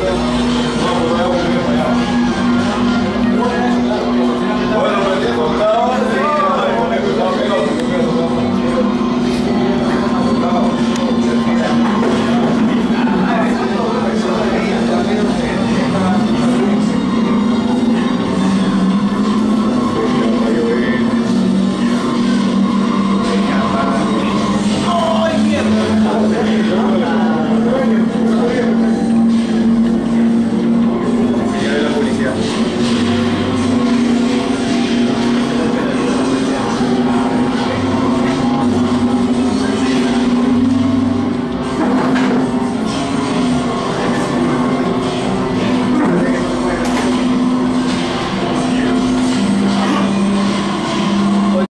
감사합니다.